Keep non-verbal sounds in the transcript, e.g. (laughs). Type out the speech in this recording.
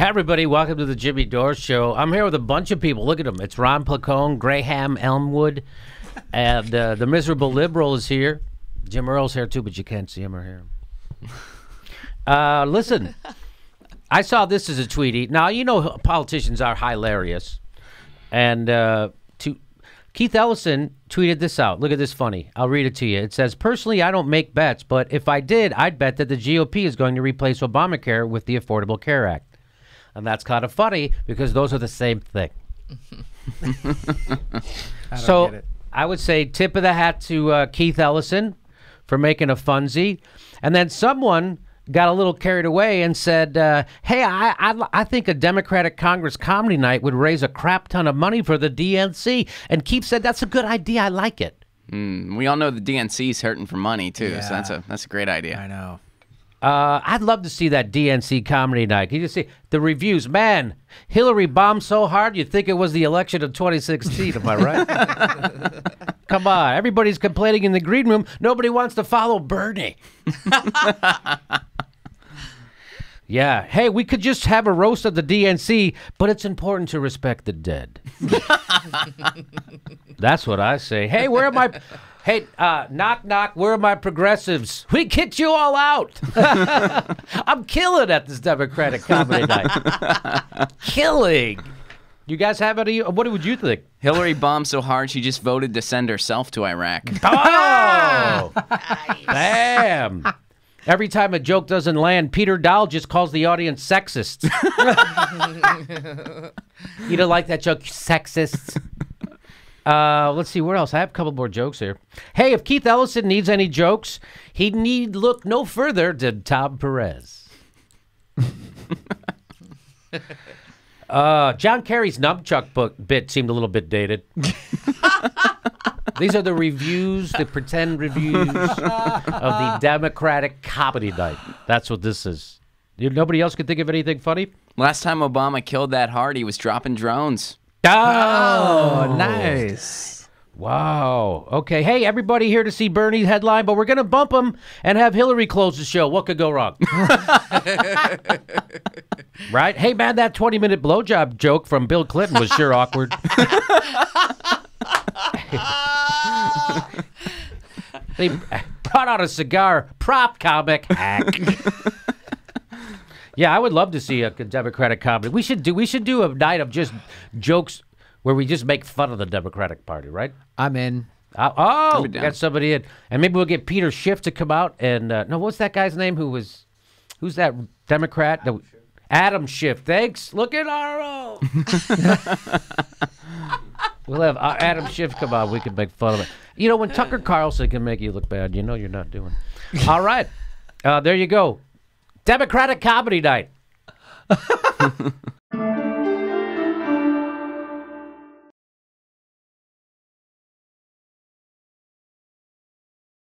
Hey everybody, welcome to the Jimmy Dore Show. I'm here with a bunch of people. Look at them. It's Ron Placone, Graham Elwood, and uh, the miserable liberal is here. Jim Earl's here too, but you can't see him or hear him. Uh, listen, I saw this as a tweetie. Now you know politicians are hilarious, and uh, to Keith Ellison tweeted this out. Look at this funny. I'll read it to you. It says, "Personally, I don't make bets, but if I did, I'd bet that the GOP is going to replace Obamacare with the Affordable Care Act." And that's kind of funny because those are the same thing. (laughs) so I would say tip of the hat to uh, Keith Ellison for making a funsy. And then someone got a little carried away and said, uh, hey, I, I, I think a Democratic Congress comedy night would raise a crap ton of money for the DNC. And Keith said, that's a good idea. I like it. Mm, we all know the DNC is hurting for money too, Yeah. so that's a that's a great idea. I know. Uh, I'd love to see that DNC comedy night. Can you see the reviews? Man, Hillary bombed so hard you'd think it was the election of 2016. Am I right? (laughs) Come on, everybody's complaining in the green room. Nobody wants to follow Bernie. (laughs) yeah. Hey, we could just have a roast of the DNC, but it's important to respect the dead. (laughs) That's what I say. Hey, where are my? Hey, uh, knock knock. Where are my progressives? We kicked you all out. (laughs) I'm killing at this Democratic comedy night. (laughs) killing. You guys have any? What would you think? Hillary bombed so hard she just voted to send herself to Iraq. Oh, damn! Every time a joke doesn't land, Peter Daou just calls the audience sexist. (laughs) you don't like that joke, sexist? Uh, let's see where else. I have a couple more jokes here. Hey, if Keith Ellison needs any jokes, he need look no further than Tom Perez. (laughs) uh, John Kerry's nunchuck book bit seemed a little bit dated. (laughs) These are the reviews, the pretend reviews of the Democratic Comedy Night. That's what this is. You, nobody else could think of anything funny? Last time Obama killed that hard, he was dropping drones. Oh, oh nice. Wow. Okay. Hey, everybody here to see Bernie's headline, but we're going to bump him and have Hillary close the show. What could go wrong? (laughs) right? Hey, man, that 20 minute blowjob joke from Bill Clinton was sure awkward. (laughs) (laughs) they brought out a cigar prop comic hack. yeah, I would love to see a Democratic comedy. We should do we should do a night of just jokes where we just make fun of the Democratic Party, right? I'm in. Uh, oh, be got somebody in, and maybe we'll get Peter Schiff to come out and uh, no, what's that guy's name? Who was, who's that Democrat? Adam, Adam Schiff. Thanks. Look at our. (laughs) (laughs) we'll have uh, Adam Schiff come out. We can make fun of it. You know, when Tucker Carlson can make you look bad, you know you're not doing. All right, uh, there you go. Democratic comedy night. (laughs)